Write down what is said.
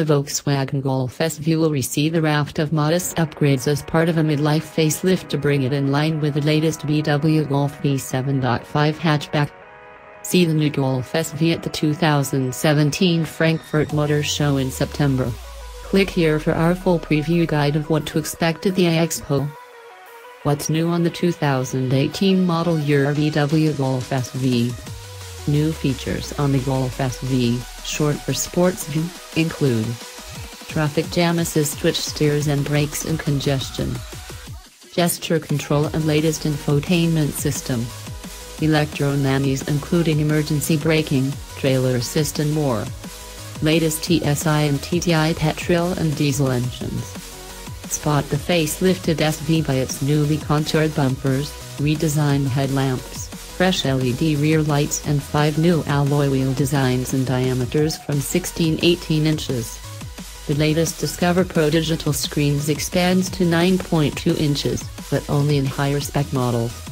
The Volkswagen Golf SV will receive a raft of modest upgrades as part of a midlife facelift to bring it in line with the latest VW Golf V7.5 hatchback. See the new Golf SV at the 2017 Frankfurt Motor Show in September. Click here for our full preview guide of what to expect at the Expo. What's new on the 2018 model year VW Golf SV? New features on the Golf SV, short for Sports Van, include Traffic jam assist switch steers and brakes in congestion. Gesture control and latest infotainment system. Electro nannies including emergency braking, trailer assist and more latest TSI and TDI petrol and diesel engines. Spot the facelifted SV by its newly contoured bumpers, redesigned headlamps, fresh LED rear lights and five new alloy wheel designs and diameters from 16-18 inches. The latest Discover Pro digital screens expands to 9.2 inches, but only in higher spec models.